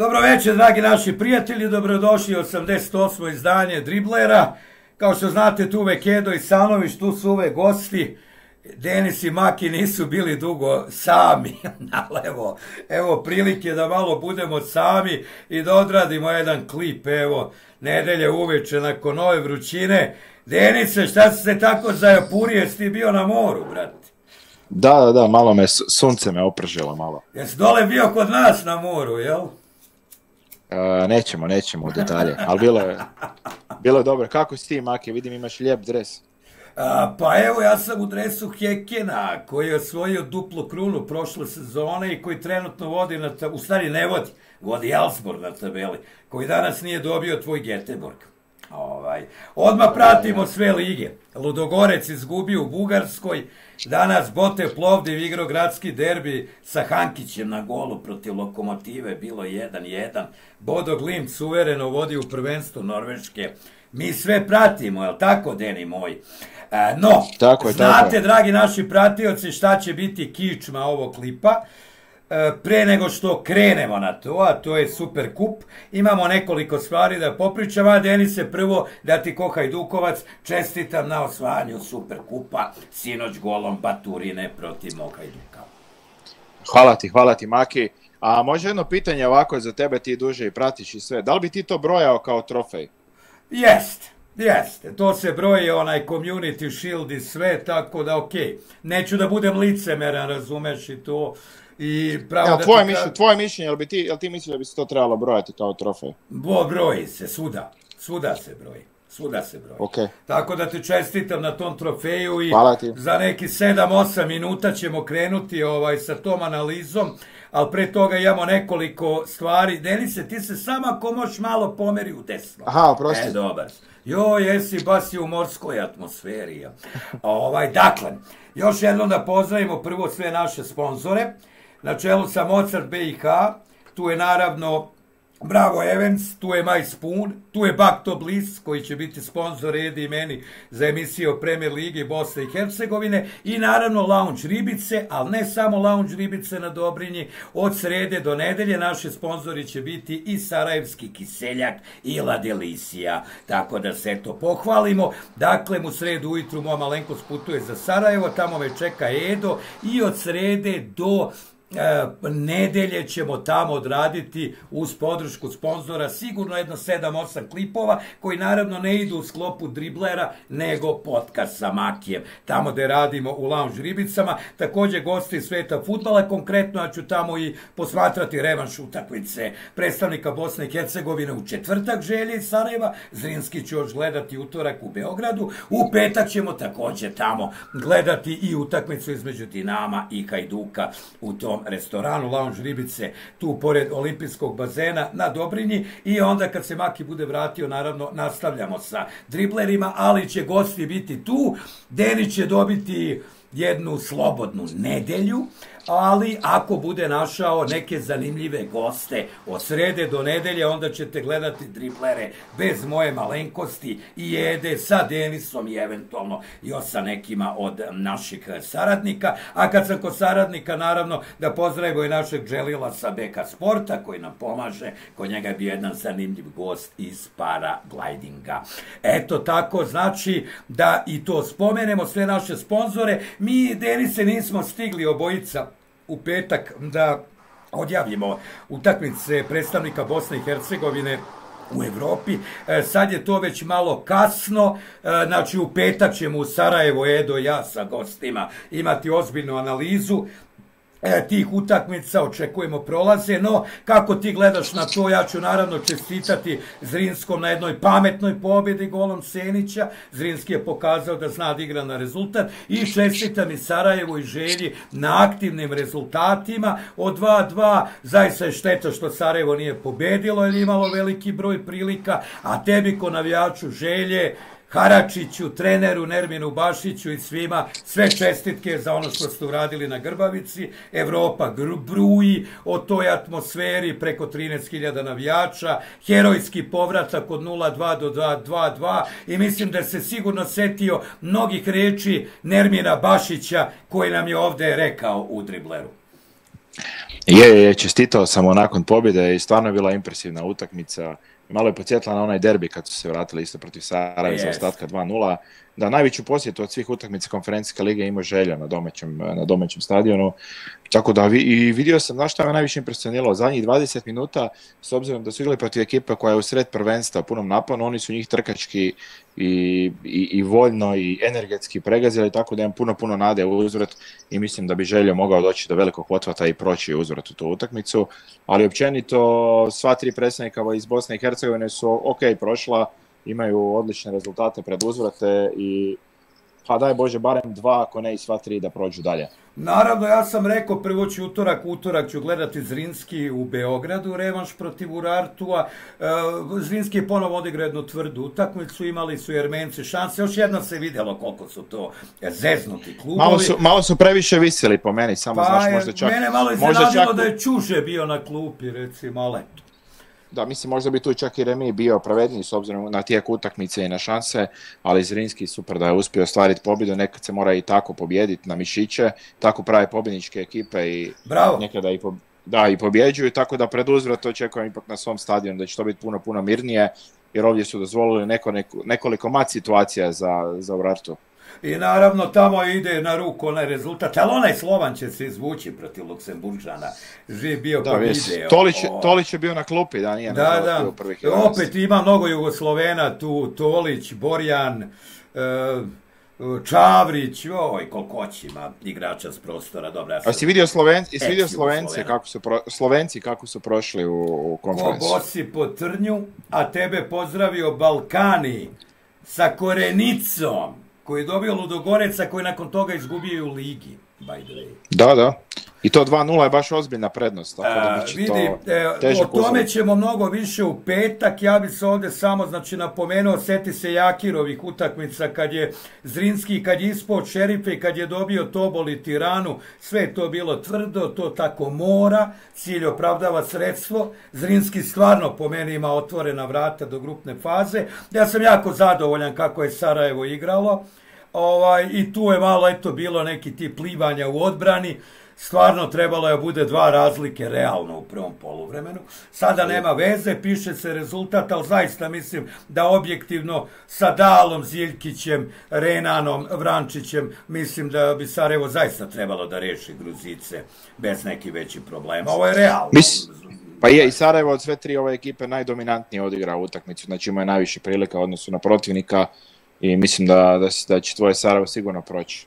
Dobro večer, dragi naši prijatelji, dobrodošli u 88. izdanje Driblera. Kao što znate, tu uvek Edo i Sanović, tu su uvek gosti. Denis i Maki nisu bili dugo sami, nalevo. Evo prilike da malo budemo sami i da odradimo jedan klip, evo, nedelje uveče nakon ove vrućine. Denise, šta si se tako zajapurio, jesi ti bio na moru, brate? Da, da, da, malo me, sunce me opržilo malo. Jesi dole bio kod nas na moru, jel? E, nećemo, nećemo u detalje, ali bilo je, bilo je dobro. Kako si ti, Maki? Vidim imaš lijep dres. A, pa evo, ja sam u dresu Hekena, koji je osvojio duplu krunu prošle sezone i koji trenutno vodi, na ta... u stvari ne vodi, vodi na tabeli, koji danas nije dobio tvoj Geteborg. Ovaj. Odmah pratimo sve lige. Ludogorec izgubio u Bugarskoj, danas Bote Plovdiv igrao gradski derbi sa Hankićem na golu protiv Lokomotive, bilo 1-1. Bodo Glimt suvereno vodi u prvenstvu Norveške. Mi sve pratimo, jel tako, Deni moj? E, no, Tako je, znate, tako je. dragi naši pratioci, šta će biti kičma ovog klipa. E, Pre nego što krenemo na to, a to je Super Kup, imamo nekoliko stvari da popričam, a Denise, prvo da ti ko Hajdukovac čestitam na osvajanju Super Kupa, sinoć golom Baturine protiv mog Hajduka. Hvala ti, hvala ti, Maki. A može jedno pitanje ovako za tebe, ti duže i pratiš i sve. Da li bi ti to brojao kao trofej? Jest, jeste, to se broji onaj community shield i sve, tako da okej. Neću da budem licemeran, razumeš i to. I pravo Evo, da tvoje, kažem- tvoje mišljenje, jel, bi ti, jel ti misliš da bi se to trebalo brojati kao trofej? Bo, broji se, svuda. Svuda se broji. Svuda se broji. Ok. Tako da ti čestitam na tom trofeju i za neki 7-8 minuta ćemo krenuti ovaj, sa tom analizom, ali pre toga imamo nekoliko stvari. Denise, ti se samo ako možeš malo pomeri u desno. Aha, oprosti. E, dobar. Jo, jesi, baš si u morskoj atmosferi. ja. ovaj, dakle, još jednom da pozdravimo prvo sve naše sponzore. Na čelu sa Mozart BiH, tu je naravno Bravo Evans, tu je My Spoon, tu je Back to Bliss koji će biti sponsor Edi i meni za emisiju o Premier Ligi Bosne i Hercegovine. I naravno Lounge Ribice, ali ne samo Lounge Ribice na Dobrinji, od srede do nedelje naši sponzori će biti i Sarajevski Kiseljak i La Delicia, tako da se to pohvalimo. Dakle, u sredu ujutru moja malenkost putuje za Sarajevo, tamo me čeka Edo. I od srede do nedelje ćemo tamo odraditi uz podršku sponzora sigurno jedno 7-8 klipova koji naravno ne idu u sklopu driblera nego podcast sa Makijem tamo gde radimo u lounge ribicama. Takođe gosti sveta futbala konkretno ja ću tamo i posmatrati revanš utakmice predstavnika Bosne i Hercegovine u četvrtak želje iz Sarajeva. Zrinski ću još gledati utorak u Beogradu. U petak ćemo takođe tamo gledati i utakmicu između Dinama i Hajduka u tom restoranu Lounge Ribice, tu pored olimpijskog bazena na Dobrinji i onda kad se Maki bude vratio, naravno, nastavljamo sa driblerima, ali će gosti biti tu. Deni će dobiti jednu slobodnu nedelju, ali ako bude našao neke zanimljive goste od srede do nedelje, onda ćete gledati driblere bez moje malenkosti i jede sa Denisom i eventualno još sa nekima od naših saradnika. A kad sam kod saradnika, naravno, da pozdravimo i našeg Dželila sa Beka Sporta koji nam pomaže, kod njega je bio jedan zanimljiv gost iz paraglidinga. Eto tako, znači da i to spomenemo, sve naše sponzore. Mi, Denise, nismo stigli obojica u petak da odjavljimo utakmice predstavnika Bosne i Hercegovine u Evropi. E, sad je to već malo kasno, e, znači u petak ćemo u Sarajevo, Edo ja sa gostima imati ozbiljnu analizu e, tih utakmica, očekujemo prolaze, no kako ti gledaš na to, ja ću naravno čestitati Zrinskom na jednoj pametnoj pobjedi golom Senića, Zrinski je pokazao da zna da igra na rezultat i čestitam i Sarajevo i Želji na aktivnim rezultatima. Od 2-2, zaista je šteta što Sarajevo nije pobedilo jer je imalo veliki broj prilika, a tebi ko navijaču Želje, Haračiću, treneru Nerminu Bašiću i svima sve čestitke za ono što ste uradili na Grbavici. Evropa bruji o toj atmosferi preko 13.000 navijača, herojski povratak od 0-2 do 2-2 i mislim da se sigurno setio mnogih reči Nermina Bašića koji nam je ovde rekao u dribleru. Je, je, čestitao sam nakon pobjede i stvarno je bila impresivna utakmica. Malo je podsjetila na onaj derbi kad su se vratili isto protiv Sarajeva za ostatka 2-0. Da, najveću posjetu od svih utakmica konferencijske lige ima želja na domaćem, na domaćem stadionu. Tako da i vidio sam, znaš šta me najviše impresioniralo, zadnjih 20 minuta, s obzirom da su igrali protiv ekipe koja je u sred prvenstva punom naponu, oni su njih trkački i, i, i voljno i energetski pregazili, tako da imam puno, puno nade u uzvrat i mislim da bi želio mogao doći do velikog potvata i proći uzvrat u tu utakmicu, ali općenito sva tri predstavnika iz Bosne i Hercegovine su ok prošla, imaju odlične rezultate pred uzvrate i pa daj Bože, barem dva, ako ne i sva tri da prođu dalje. Naravno, ja sam rekao prvo ću utorak, utorak ću gledati Zrinski u Beogradu, revanš protiv Urartua. E, Zrinski je ponovo odigrao jednu tvrdu utakmicu, imali su Jermenci šanse, još jednom se vidjelo koliko su to zeznuti klubovi. Malo su, malo su previše viseli po meni, samo pa znaš, možda čak... Mene malo iznenadilo da je Čuže bio na klupi, recimo, ali. Da, mislim možda bi tu čak i Remi bio pravedniji s obzirom na tijek utakmice i na šanse, ali Zrinski super da je uspio ostvariti pobjedu, nekad se mora i tako pobijediti na mišiće, tako prave pobjedničke ekipe i Bravo. nekada i po, da, i pobjeđuju, tako da pred uzvrat očekujem ipak na svom stadionu da će to biti puno, puno mirnije, jer ovdje su dozvolili neko, nekoliko mat situacija za, za Urartu. I naravno tamo ide na ruku onaj rezultat, ali onaj Slovan će se izvući protiv Luksemburžana. Živ bio da, video. Tolić, Tolić je bio na klupi, da nije da, da. prvih Opet ima mnogo Jugoslovena tu, Tolić, Borjan, e, Čavrić, oj, koliko ima igrača s prostora, dobra. Ja A si vidio, Sloven, vidio Slovence kako su pro, Slovenci kako su prošli u, u konferenciju? Ko bosi po trnju, a tebe pozdravio Balkani sa Korenicom koji je dobio Ludogoreca koji nakon toga izgubio u ligi, by the way. Da, da. I to 2-0 je baš ozbiljna prednost. Tako da vidi, to o tome ćemo mnogo više u petak. Ja bih se ovdje samo znači, napomenuo, seti se Jakirovih utakmica kad je Zrinski, kad je ispod šerife, kad je dobio Tobol i Tiranu, sve to bilo tvrdo, to tako mora, cilj opravdava sredstvo. Zrinski stvarno po meni ima otvorena vrata do grupne faze. Ja sam jako zadovoljan kako je Sarajevo igralo. Ovaj, I tu je malo eto bilo neki tip plivanja u odbrani stvarno trebalo je bude dva razlike realno u prvom poluvremenu. Sada nema veze, piše se rezultat, ali zaista mislim da objektivno sa Dalom, Ziljkićem, Renanom, Vrančićem, mislim da bi Sarajevo zaista trebalo da reši Gruzice bez nekih većih problema. Ovo je realno. pa je i Sarajevo od sve tri ove ekipe najdominantnije odigra utakmicu, znači ima je najviše prilika u odnosu na protivnika i mislim da, da, da će tvoje Sarajevo sigurno proći.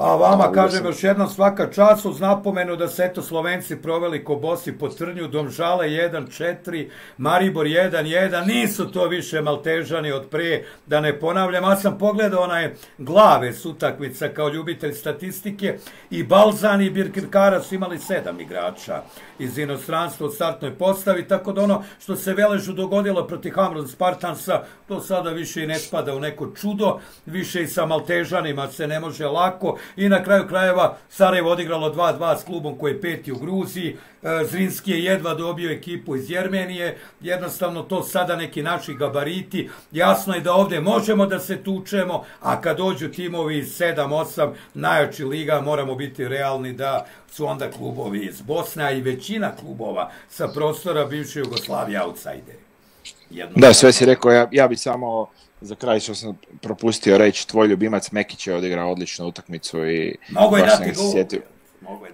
A vama kažem još jednom svaka čast uz napomenu da se eto Slovenci proveli ko bosi po Trnju, Domžale 1-4, Maribor 1-1, nisu to više Maltežani od prije, da ne ponavljam, ja sam pogledao onaj glave s utakmica kao ljubitelj statistike i Balzani i Birkirkara su imali sedam igrača iz inostranstva u startnoj postavi, tako da ono što se Veležu dogodilo protiv Hamrun Spartansa, to sada više i ne spada u neko čudo, više i sa Maltežanima se ne može lako i na kraju krajeva Sarajevo odigralo 2-2 s klubom koji je peti u Gruziji, e, Zrinski je jedva dobio ekipu iz Jermenije, jednostavno to sada neki naši gabariti, jasno je da ovdje možemo da se tučemo, a kad dođu timovi iz 7-8 najjači liga moramo biti realni da su onda klubovi iz Bosne, a i većina klubova sa prostora bivše Jugoslavije outsideri. da, sve si rekao, ja, ja bi samo za kraj što sam propustio reći, tvoj ljubimac Mekić je odigrao odličnu utakmicu i Mogu je dati sjetio,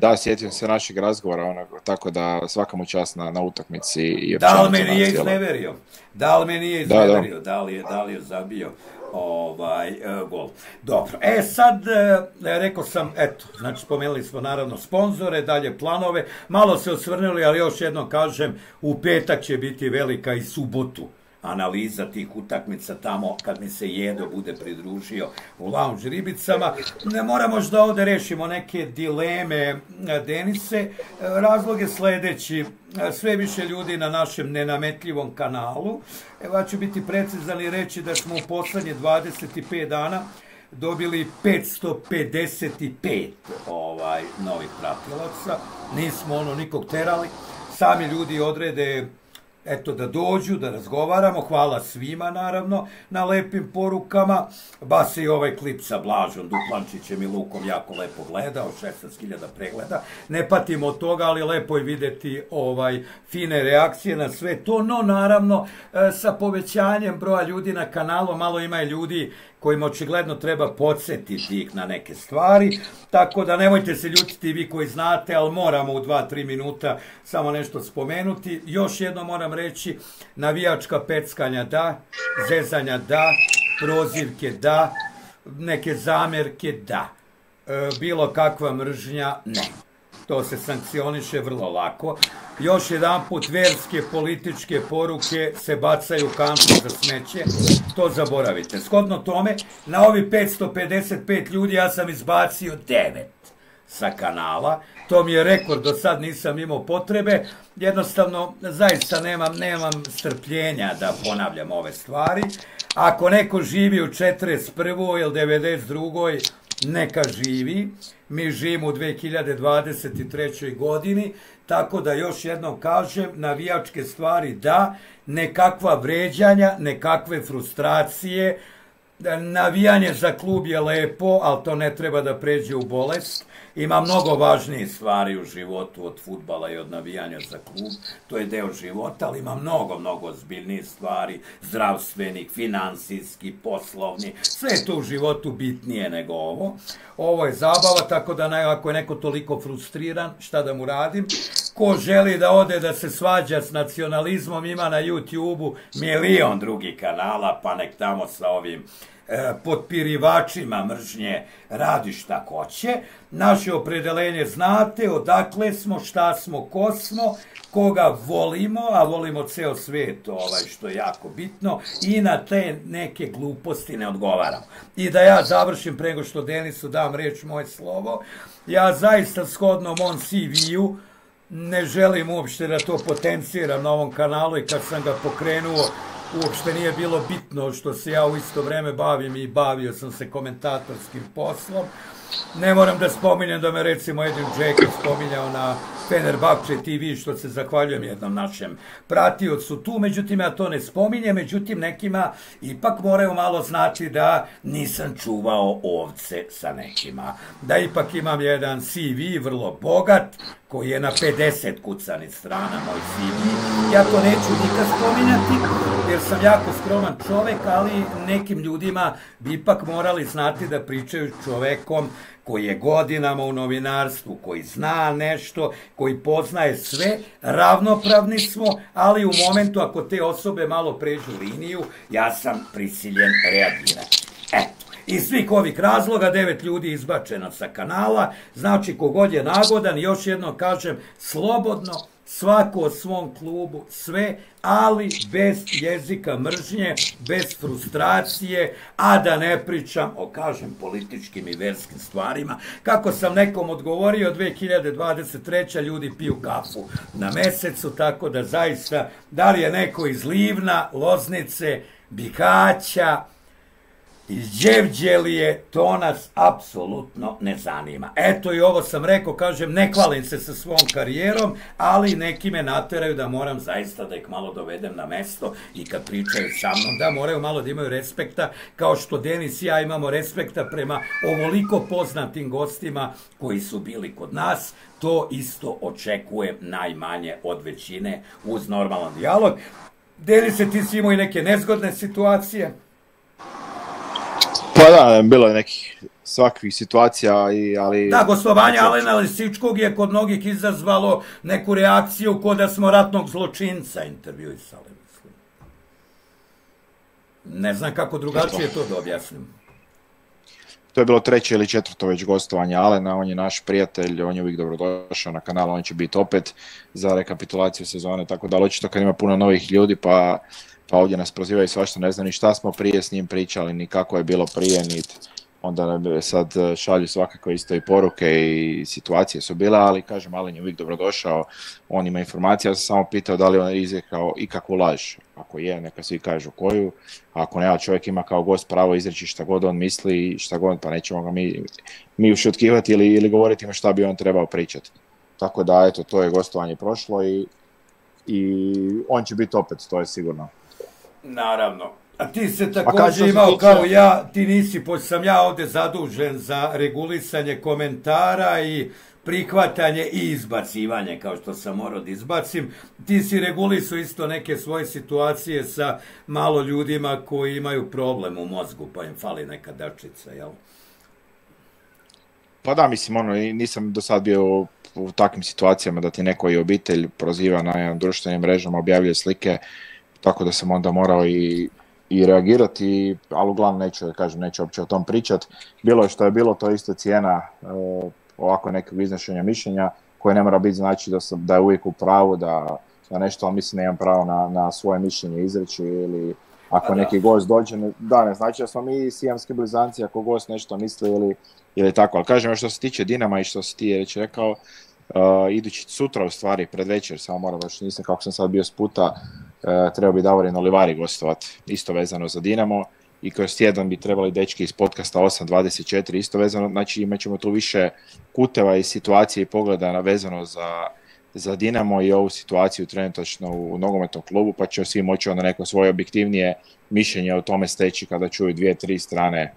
da, sjetio se našeg razgovora, onako, tako da svaka mu čast na, na utakmici. I da li me nije izneverio? Da li me nije izneverio? Da, li je, da li je zabio ovaj e, gol. Dobro. E sad, e, rekao sam, eto, znači spomenuli smo naravno sponzore, dalje planove, malo se osvrnuli, ali još jednom kažem, u petak će biti velika i subotu analiza tih utakmica tamo kad mi se Jedo bude pridružio u lounge ribicama. Ne moramo da ovdje rešimo neke dileme Denise. Razlog je sljedeći. Sve više ljudi na našem nenametljivom kanalu. Evo, ja ću biti precizan i reći da smo u posljednje 25 dana dobili 555 ovaj, novih pratilaca. Nismo ono nikog terali. Sami ljudi odrede eto da dođu, da razgovaramo. Hvala svima naravno na lepim porukama. Ba se i ovaj klip sa Blažom Duplančićem i Lukom jako lepo gledao, 16.000 pregleda. Ne patimo od toga, ali lepo je videti ovaj fine reakcije na sve to. No naravno e, sa povećanjem broja ljudi na kanalu, malo ima i ljudi kojima očigledno treba podsjetiti ih na neke stvari, tako da nemojte se ljutiti vi koji znate, ali moramo u dva, tri minuta samo nešto spomenuti. Još jedno moram reći, navijačka peckanja da, zezanja da, prozivke da, neke zamjerke da, e, bilo kakva mržnja ne to se sankcioniše vrlo lako. Još jedan put verske političke poruke se bacaju kantu za smeće, to zaboravite. Shodno tome, na ovi 555 ljudi ja sam izbacio 9 sa kanala. To mi je rekord, do sad nisam imao potrebe. Jednostavno, zaista nemam, nemam strpljenja da ponavljam ove stvari. Ako neko živi u 41. ili 92 neka živi. Mi živimo u 2023. godini, tako da još jednom kažem, navijačke stvari da, nekakva vređanja, nekakve frustracije, navijanje za klub je lepo, ali to ne treba da pređe u bolest. Ima mnogo važnije stvari u životu od futbala i od navijanja za klub. To je deo života, ali ima mnogo, mnogo zbiljnije stvari, zdravstvenih, finansijski, poslovni. Sve je to u životu bitnije nego ovo. Ovo je zabava, tako da ako je neko toliko frustriran, šta da mu radim? Ko želi da ode da se svađa s nacionalizmom, ima na YouTube-u milion drugih kanala, pa nek tamo sa ovim potpirivačima mržnje radi šta hoće. Naše opredelenje znate, odakle smo, šta smo, ko smo, koga volimo, a volimo ceo svijet, ovaj, što je jako bitno, i na te neke gluposti ne odgovaramo. I da ja završim prego što Denisu dam reč moje slovo, ja zaista shodno mom CV-u ne želim uopšte da to potenciram na ovom kanalu i kad sam ga pokrenuo uopšte nije bilo bitno što se ja u isto vreme bavim i bavio sam se komentatorskim poslom. Ne moram da spominjem da me recimo Edin Džekić spominjao na Fenerbahče TV, što se zahvaljujem jednom našem pratiocu tu, međutim ja to ne spominjem, međutim nekima ipak moraju malo znati da nisam čuvao ovce sa nekima. Da ipak imam jedan CV vrlo bogat, koji je na 50 kucanih strana moj CV. Ja to neću nikad spominjati, jer sam jako skroman čovek, ali nekim ljudima bi ipak morali znati da pričaju čovekom koji je godinama u novinarstvu, koji zna nešto, koji poznaje sve, ravnopravni smo, ali u momentu ako te osobe malo pređu liniju, ja sam prisiljen reagirati. Eto. Iz svih ovih razloga devet ljudi izbačeno sa kanala, znači kogod je nagodan, još jednom kažem, slobodno, svako o svom klubu, sve, ali bez jezika mržnje, bez frustracije, a da ne pričam o, kažem, političkim i verskim stvarima. Kako sam nekom odgovorio, 2023. ljudi piju kafu na mesecu, tako da zaista, da li je neko iz Livna, Loznice, Bihaća, iz Đevđelije, to nas apsolutno ne zanima. Eto i ovo sam rekao, kažem, ne kvalim se sa svom karijerom, ali neki me nateraju da moram zaista da ih malo dovedem na mesto i kad pričaju sa mnom, da moraju malo da imaju respekta, kao što Denis i ja imamo respekta prema ovoliko poznatim gostima koji su bili kod nas, to isto očekujem najmanje od većine uz normalan dijalog. Denis, ti si imao i neke nezgodne situacije? Pa da, bilo je nekih svakvih situacija, i, ali... Da, gostovanje Alena Lisičkog je kod mnogih izazvalo neku reakciju kod da smo ratnog zločinca intervjuisali, mislim. Ne znam kako drugačije to da objasnim. To je bilo treće ili četvrto već gostovanje Alena, on je naš prijatelj, on je uvijek dobrodošao na kanal, on će biti opet za rekapitulaciju sezone, tako da očito kad ima puno novih ljudi pa pa ovdje nas prozivaju svašta, ne znam ni šta smo prije s njim pričali, ni kako je bilo prije, ni onda sad e, šalju svakako isto i poruke i situacije su bile, ali kažem, Alen je uvijek dobrodošao, on ima informacije, ja sam samo pitao da li on izrekao ikakvu laž, ako je, neka svi kažu koju, ako ne, čovjek ima kao gost pravo izreći šta god on misli i šta god, pa nećemo ga mi, mi ušutkivati ili, ili govoriti ima šta bi on trebao pričati. Tako da, eto, to je gostovanje prošlo i i on će biti opet, to je sigurno. Naravno. A ti se također imao kao ja, ti nisi, pošto sam ja ovdje zadužen za regulisanje komentara i prihvatanje i izbacivanje, kao što sam morao da izbacim. Ti si regulisao isto neke svoje situacije sa malo ljudima koji imaju problem u mozgu, pa im fali neka dačica, jel? Pa da, mislim, ono, nisam do sad bio u takvim situacijama da ti neko i obitelj proziva na društvenim mrežama, objavljuje slike, tako da sam onda morao i, i reagirati, ali uglavnom neću, kažem, neću uopće o tom pričat. Bilo je što je bilo, to isto cijena e, ovako nekog iznošenja mišljenja, koje ne mora biti znači da, sam, da je uvijek u pravu, da, da nešto, ali mislim, nemam pravo na, na svoje mišljenje izreći ili ako neki gost dođe, da ne znači da smo mi sijamski blizanci ako gost nešto misli ili, ili tako, ali kažem što se tiče Dinama i što si ti već rekao, uh, idući sutra u stvari, pred večer, samo moram baš nisam kako sam sad bio s puta, uh, trebao bi Davorin Olivari gostovat, isto vezano za Dinamo i kroz tjedan bi trebali dečki iz podcasta 8.24 isto vezano, znači imat ćemo tu više kuteva i situacije i pogleda na vezano za, za Dinamo i ovu situaciju trenutačno u nogometnom klubu, pa će svi moći onda neko svoje objektivnije mišljenje o tome steći kada čuju dvije, tri strane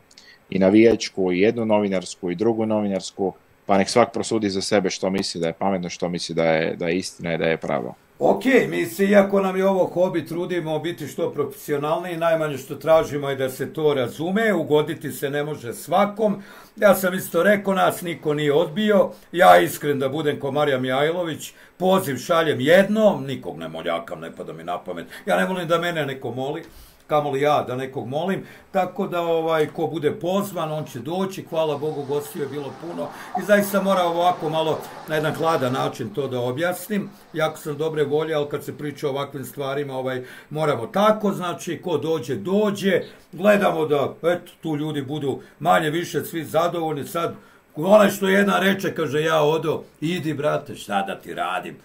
i navijačku, i jednu novinarsku, i drugu novinarsku, pa nek svak prosudi za sebe što misli da je pametno, što misli da je, da je istina i da je pravo. Ok, mi se, iako nam je ovo hobi, trudimo biti što profesionalniji, najmanje što tražimo je da se to razume, ugoditi se ne može svakom. Ja sam isto rekao, nas niko nije odbio, ja iskren da budem ko Marija Mijajlović, poziv šaljem jednom, nikog ne moljakam, ne pada mi na pamet. Ja ne volim da mene neko moli, kamoli ja da nekog molim, tako da ovaj ko bude pozvan, on će doći, hvala Bogu gostio je bilo puno. I zaista mora ovako malo na jedan hladan način to da objasnim, jako sam dobre volje, ali kad se priča o ovakvim stvarima, ovaj, moramo tako, znači ko dođe, dođe, gledamo da, eto, tu ljudi budu manje više svi zadovoljni, sad onaj što jedna reče, kaže ja odo, idi brate, šta da ti radim,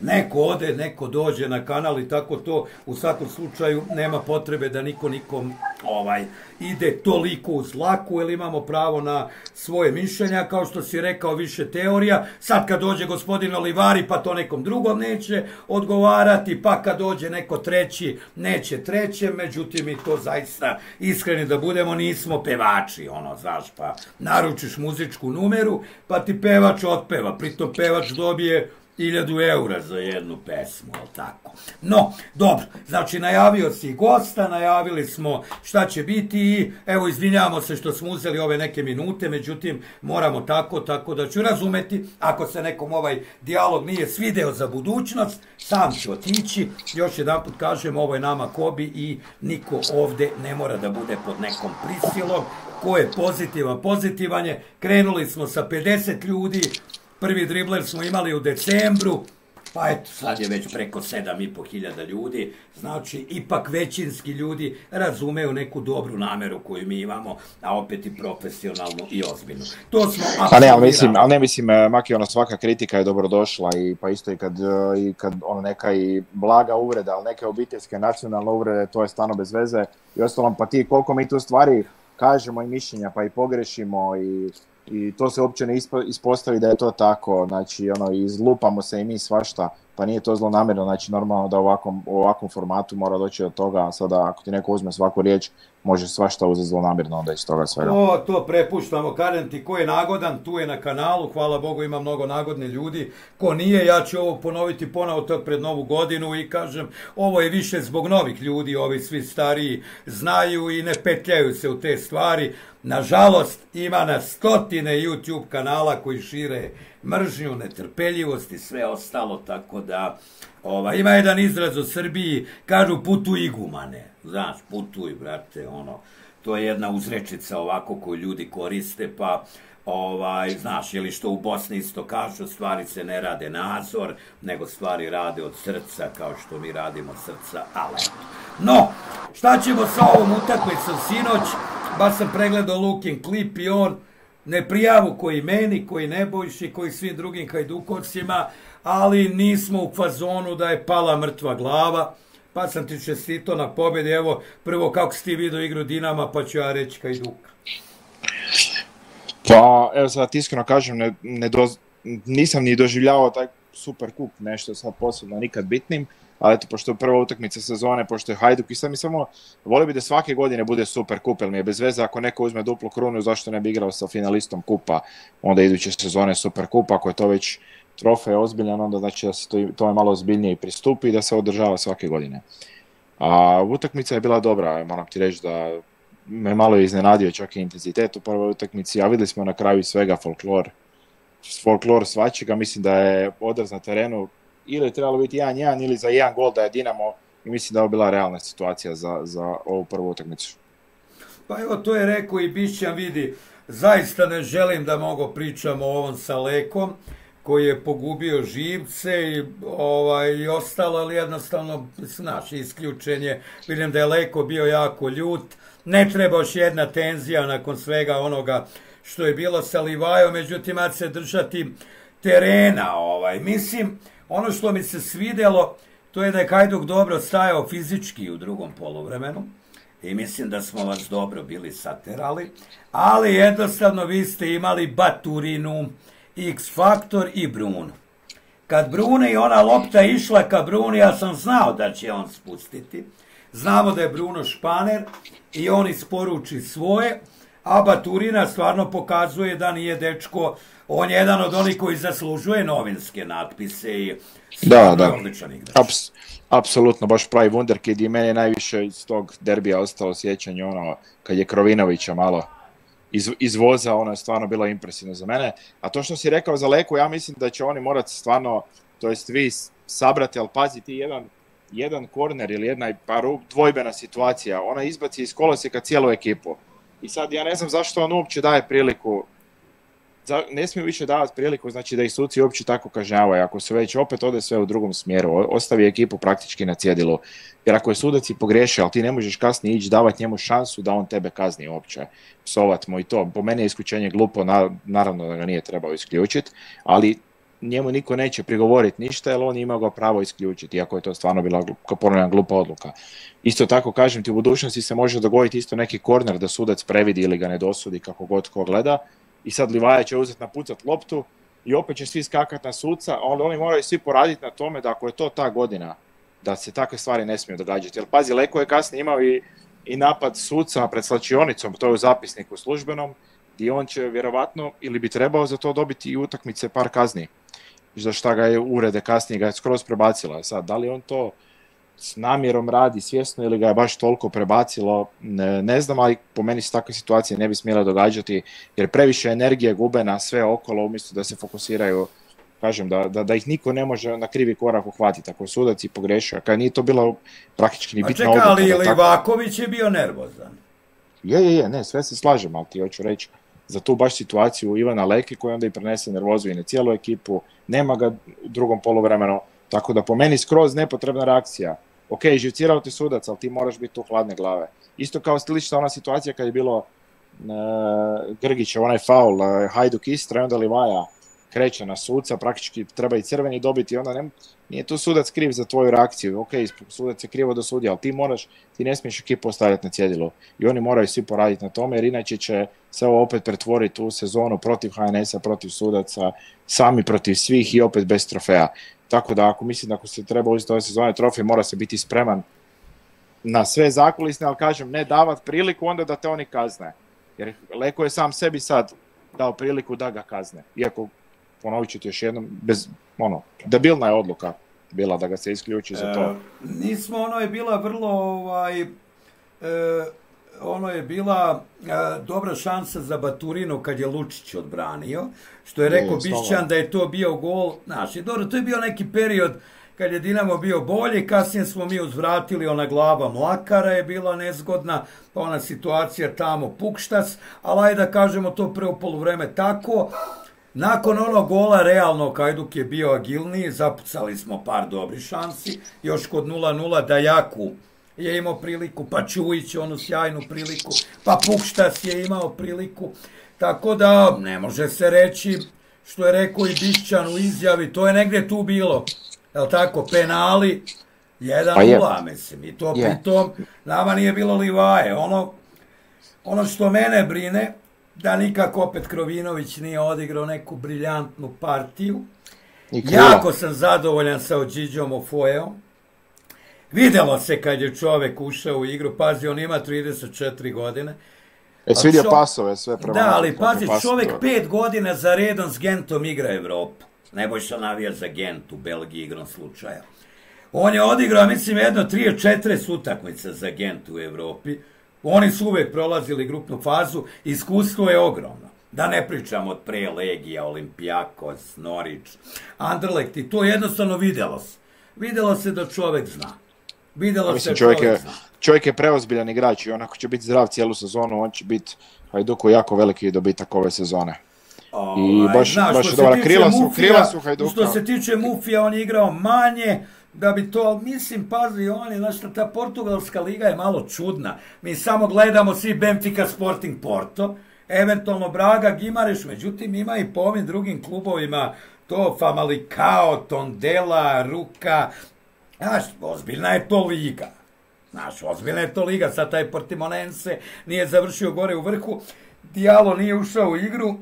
Neko ode, neko dođe na kanal i tako to. U svakom slučaju nema potrebe da niko nikom ovaj ide toliko u zlaku, jer imamo pravo na svoje mišljenja, kao što si rekao, više teorija. Sad kad dođe gospodin Olivari, pa to nekom drugom neće odgovarati, pa kad dođe neko treći, neće treće, međutim i to zaista iskreni da budemo, nismo pevači, ono, znaš, pa naručiš muzičku numeru, pa ti pevač otpeva, pritom pevač dobije 1000 eura za jednu pesmu, ali tako. No, dobro, znači najavio si gosta, najavili smo šta će biti i evo izvinjavamo se što smo uzeli ove neke minute, međutim moramo tako, tako da ću razumeti, ako se nekom ovaj dijalog nije svideo za budućnost, sam ću otići, još jedan put kažem, ovo je nama Kobi i niko ovde ne mora da bude pod nekom prisilom, ko je pozitivan, pozitivan je, krenuli smo sa 50 ljudi, Prvi dribler smo imali u decembru, pa eto, sad je već preko 7,5 hiljada ljudi, znači ipak većinski ljudi razumeju neku dobru nameru koju mi imamo, a opet i profesionalnu i ozbiljnu. To smo Pa ne, ali mislim, ali ne mislim, e, Maki, ono svaka kritika je dobrodošla i pa isto i kad, e, i kad ono neka i blaga uvreda, ali neke obiteljske nacionalne uvrede, to je stano bez veze. I ostalom, pa ti koliko mi tu stvari kažemo i mišljenja, pa i pogrešimo i i to se uopće ne ispostavi da je to tako, znači ono, izlupamo se i mi svašta, pa nije to zlonamjerno, znači normalno da u ovakvom, u ovakvom formatu mora doći do toga, sada ako ti neko uzme svaku riječ, može svašta uzeti zlonamjerno onda iz toga svega. To, to prepuštamo, kažem ti, ko je nagodan, tu je na kanalu, hvala Bogu ima mnogo nagodni ljudi, ko nije, ja ću ovo ponoviti ponovo to pred novu godinu i kažem, ovo je više zbog novih ljudi, ovi svi stariji znaju i ne petljaju se u te stvari, Nažalost, ima na stotine YouTube kanala koji šire mržnju, netrpeljivost i sve ostalo, tako da ova, ima jedan izraz u Srbiji, kažu putuj igumane. Znaš, putuj, brate, ono, to je jedna uzrečica ovako koju ljudi koriste, pa ovaj, znaš, je li što u Bosni isto kažu, stvari se ne rade nazor, nego stvari rade od srca, kao što mi radimo srca, ali. No, šta ćemo sa ovom utakmicom sinoć? baš sam pregledao Lukin klip i on ne prijavu koji meni, koji Nebojši, koji svim drugim hajdukovcima, ali nismo u fazonu da je pala mrtva glava, pa sam ti čestito na pobjedi. Evo, prvo kako si ti vidio igru Dinama, pa ću ja reći Hajduka. Pa, evo sad iskreno kažem, ne, ne nisam ni doživljavao taj super kup, nešto sad posebno nikad bitnim, ali eto, pošto je prva utakmica sezone, pošto je Hajduk i sad mi samo, volio bi da svake godine bude super kup, jer mi je bez veze ako neko uzme duplu krunu, zašto ne bi igrao sa finalistom kupa, onda iduće sezone super kup, ako je to već trofej ozbiljan, onda znači da se to, to je malo ozbiljnije pristupi i da se održava svake godine. A utakmica je bila dobra, moram ti reći da me malo iznenadio čak i intenzitet u prvoj utakmici, a vidjeli smo na kraju svega folklor, folklor svačega, mislim da je odraz na terenu ili je trebalo biti 1-1 ili za jedan gol da je Dinamo i mislim da je bila realna situacija za, za ovu prvu utakmicu. Pa evo to je rekao i Bišćan vidi, zaista ne želim da mogu pričamo o ovom sa Lekom, koji je pogubio živce i, ovaj, i ostalo, ali jednostavno, znaš, isključenje. Vidim da je Leko bio jako ljut. Ne treba još jedna tenzija nakon svega onoga što je bilo sa Livajom, međutim, se držati terena. Ovaj. Mislim, ono što mi se svidjelo, to je da je Hajduk dobro stajao fizički u drugom poluvremenu i mislim da smo vas dobro bili saterali, ali jednostavno vi ste imali Baturinu, X Faktor i Bruno. Kad Brune i ona lopta išla ka Bruni, ja sam znao da će on spustiti. Znamo da je Bruno Španer i on isporuči svoje, a Baturina stvarno pokazuje da nije dečko, on je jedan od onih koji zaslužuje novinske natpise i da, da. odličan igrač. apsolutno, baš pravi wunderkid i meni je najviše iz tog derbija ostalo sjećanje ono kad je Krovinovića malo iz, izvoza, ono je stvarno bilo impresivno za mene. A to što si rekao za Leku, ja mislim da će oni morati stvarno, to jest vi sabrati, ali pazi ti jedan, jedan korner ili jedna pa dvojbena situacija, ona izbaci iz koloseka cijelu ekipu. I sad ja ne znam zašto on uopće daje priliku ne smiju više davati priliku znači da ih suci uopće tako kažnjavaju. Ako se već opet ode sve u drugom smjeru, ostavi ekipu praktički na cjedilu. Jer ako je sudac i pogriješi, ali ti ne možeš kasnije ići davati njemu šansu da on tebe kazni uopće. Psovat mu i to. Po meni je isključenje glupo, naravno da ga nije trebao isključiti, ali njemu niko neće prigovoriti ništa jer on ima ga pravo isključiti, iako je to stvarno bila ponavljam glupa odluka. Isto tako kažem ti u budućnosti se može dogoditi isto neki korner da sudac previdi ili ga ne dosudi kako god ko gleda, i sad Livaja će uzeti napucat loptu i opet će svi skakati na suca, onda oni moraju svi poraditi na tome da ako je to ta godina, da se takve stvari ne smiju događati. Jer pazi, Leko je kasnije imao i, i napad suca pred slačionicom, to je u zapisniku službenom, gdje on će vjerovatno ili bi trebao za to dobiti i utakmice par kazni. Za šta ga je urede kasnije ga je skroz prebacila. Sad, da li on to s namjerom radi svjesno ili ga je baš toliko prebacilo, ne, ne znam, ali po meni se takve situacije ne bi smjele događati jer previše energije gube na sve okolo umjesto da se fokusiraju kažem, da, da, da ih niko ne može na krivi korak uhvatiti ako sudac i pogrešio, kad nije to bilo praktički ni bitno odluka. ali Livaković je bio nervozan. Je, je, je, ne, sve se slažem, ali ti hoću reći za tu baš situaciju Ivana Leke koji onda i prenese nervozu i na cijelu ekipu, nema ga u drugom poluvremenu, tako da po meni skroz nepotrebna reakcija. Ok, živcirao ti sudac, ali ti moraš biti tu hladne glave. Isto kao slična ona situacija kad je bilo uh, Grgića, onaj faul, uh, Hajduk Istra i onda Livaja kreće na suca, praktički treba i crveni dobiti, onda ne, nije tu sudac kriv za tvoju reakciju, ok, sudac je krivo dosudio, ali ti moraš, ti ne smiješ ekipu ostavljati na cjedilu i oni moraju svi poraditi na tome, jer inače će se ovo opet pretvoriti u sezonu protiv HNS-a, protiv sudaca, sami protiv svih i opet bez trofeja. Tako da ako mislim da ako se treba uzeti ove sezone trofej, mora se biti spreman na sve zakulisne, ali kažem, ne davat priliku onda da te oni kazne. Jer Leko je sam sebi sad dao priliku da ga kazne. Iako, ponovit ću ti još jednom, bez, ono, debilna je odluka bila da ga se isključi za to. E, nismo, ono je bila vrlo, ovaj, e, ono je bila e, dobra šansa za Baturinu kad je Lučić odbranio, što je rekao Bišćan da je to bio gol, znaš, dobro, to je bio neki period kad je Dinamo bio bolji, kasnije smo mi uzvratili, ona glava Mlakara je bila nezgodna, pa ona situacija tamo Pukštas, ali ajde da kažemo to prvo poluvreme tako, nakon onog gola, realno Kajduk je bio agilniji, zapucali smo par dobrih šansi, još kod 0-0 da Jaku je imao priliku, pa Čujić onu sjajnu priliku, pa Pukštas je imao priliku, tako da ne može se reći što je rekao i Bišćan u izjavi, to je negdje tu bilo, jel tako, penali, jedan pa mislim, i to pritom nama nije bilo Livaje, ono, ono što mene brine, da nikako opet Krovinović nije odigrao neku briljantnu partiju, Jako sam zadovoljan sa Ođiđom Ofojeom. Vidjelo se kad je čovjek ušao u igru, pazi, on ima 34 godine. E, vidio pasove sve prema Da, ali pazi, čovjek pet godina za redom s Gentom igra Evropu. Nebojša navija za Gent u Belgiji igrom slučaja. On je odigrao, mislim, jedno 3-4 utakmice za Gent u Evropi. Oni su uvijek prolazili grupnu fazu, iskustvo je ogromno. Da ne pričamo od pre Legija, Olimpijakos, Norić, Anderlecht i to jednostavno vidjelo se. Vidjelo se da čovjek zna. Vidjelo se čovjek, čovjek, je, zna. čovjek je preozbiljan igrač i onako će biti zdrav cijelu sezonu, on će biti Hajduku jako veliki dobitak ove sezone. I ovaj, baš, baš dobra, krila su, krila su Hajduka. Što se tiče Mufija, on je igrao manje, da bi to, mislim, pazi, on je, znači, ta portugalska liga je malo čudna. Mi samo gledamo svi Benfica Sporting Porto, eventualno Braga, Gimareš, međutim ima i po ovim drugim klubovima to Famalicao, Tondela, Ruka, znaš, ozbiljna je to liga. Znaš, ozbiljna je to liga, sad taj Portimonense nije završio gore u vrhu, Dialo nije ušao u igru,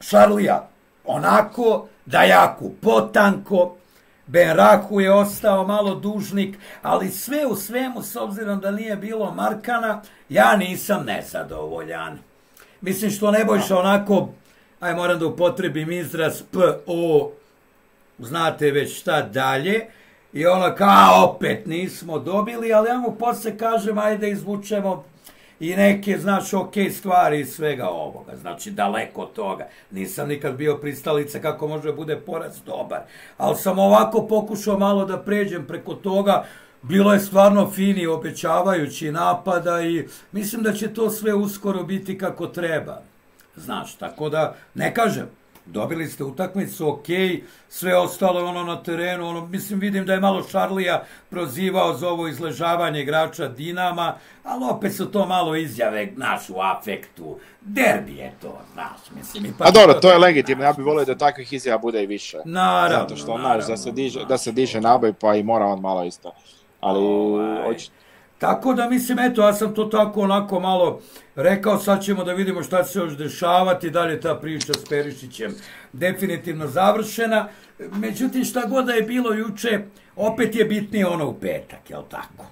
Šarlija, onako, Dajaku, potanko, Benraku je ostao malo dužnik, ali sve u svemu, s obzirom da nije bilo Markana, ja nisam nezadovoljan. Mislim što Nebojša onako, aj moram da upotrebim izraz P-O, znate već šta dalje, i ono kao opet nismo dobili, ali ja mu posle kažem ajde izvučemo i neke, znaš, ok stvari iz svega ovoga. Znači, daleko od toga. Nisam nikad bio pristalica kako može bude poraz dobar. Ali sam ovako pokušao malo da pređem preko toga. Bilo je stvarno fini, obećavajući napada i mislim da će to sve uskoro biti kako treba. Znaš, tako da, ne kažem, dobili ste utakmicu, ok, sve ostalo ono na terenu, ono, mislim, vidim da je malo Šarlija prozivao za ovo izležavanje igrača Dinama, ali opet su to malo izjave, naš, u afektu, derbi je to, znaš, mislim. A dobro, to je legitimno, ja bih volio da takvih izjava bude i više. Naravno, Zato što, naravno, da se diže, da se diže naboj, pa i mora on malo isto. Ali, ovaj. Tako da mislim, eto, ja sam to tako onako malo rekao, sad ćemo da vidimo šta će se još dešavati, da li je ta priča s Perišićem definitivno završena. Međutim, šta god da je bilo juče, opet je bitnije ono u petak, jel tako?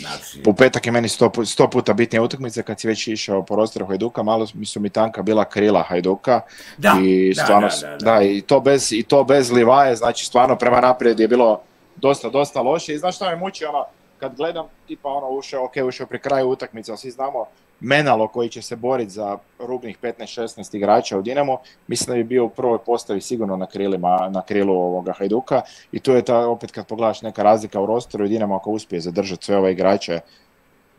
Znači... U petak je meni sto, sto puta bitnija utakmica kad si već išao po rosteru Hajduka, malo su mi tanka bila krila Hajduka da, i stvarno, da, da, da, da, i to bez, i to bez Livaje, znači stvarno prema naprijed je bilo dosta, dosta loše i znaš šta me muči, ono, kad gledam, tipa ono ušao, ok, ušao pri kraju utakmice, ali svi znamo Menalo koji će se boriti za rubnih 15-16 igrača u Dinamo, mislim da bi bio u prvoj postavi sigurno na krilima, na krilu ovoga Hajduka i tu je ta, opet kad pogledaš neka razlika u rosteru i Dinamo ako uspije zadržati sve ove igrače,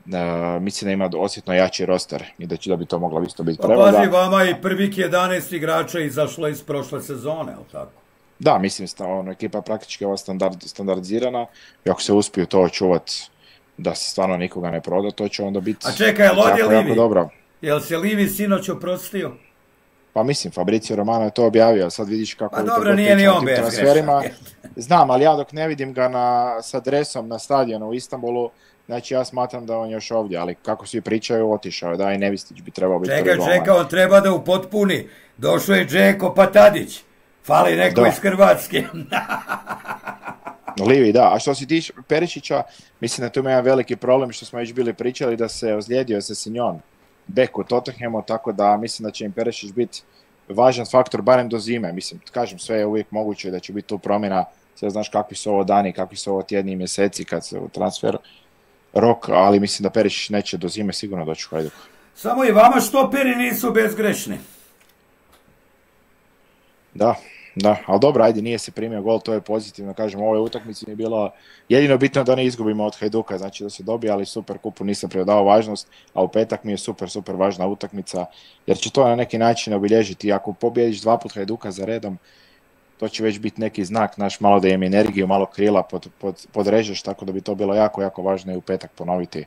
Uh, mislim da ima osjetno jači roster i da će da bi to moglo isto biti pa prevoda. Pazi, vama i prvih 11 igrača izašlo iz prošle sezone, ali tako? Da, mislim ono, ekipa praktički ova standard, standardizirana i ako se uspiju to očuvati da se stvarno nikoga ne proda, to će onda biti A čekaj, jel ovdje Livi? Dobro. Jel se Livi sinoć oprostio? Pa mislim, Fabricio Romano je to objavio, sad vidiš kako... Pa dobro, nije ni on bez Znam, ali ja dok ne vidim ga na, sa dresom na stadionu u Istanbulu, znači ja smatram da on još ovdje, ali kako svi pričaju, otišao je, da i Nevistić bi trebao biti Čekaj, čekaj, on treba da upotpuni. Došao je Džeko Patadić. Fali neko da. iz Hrvatske. Livi, da. A što se tiče Perišića, mislim da tu ima jedan veliki problem što smo već bili pričali da se ozlijedio se Sinjon bek u Tottenhamu, tako da mislim da će im Perišić biti važan faktor barem do zime. Mislim, kažem, sve je uvijek moguće da će biti tu promjena. Sve znaš kakvi su ovo dani, kakvi su ovo tjedni i mjeseci kad se u transfer rok, ali mislim da Perišić neće do zime sigurno doći u Hajduk. Samo i vama štoperi nisu bezgrešni. Da, da, ali dobro, ajde, nije se primio gol, to je pozitivno, kažem, u ovoj utakmici je bilo jedino bitno da ne izgubimo od Hajduka, znači da se dobije, ali super kupu nisam predao važnost, a u petak mi je super, super važna utakmica, jer će to na neki način obilježiti, ako pobjediš dva put Hajduka za redom, to će već biti neki znak, naš malo da im energiju, malo krila pod, pod, podrežeš, tako da bi to bilo jako, jako važno i u petak ponoviti.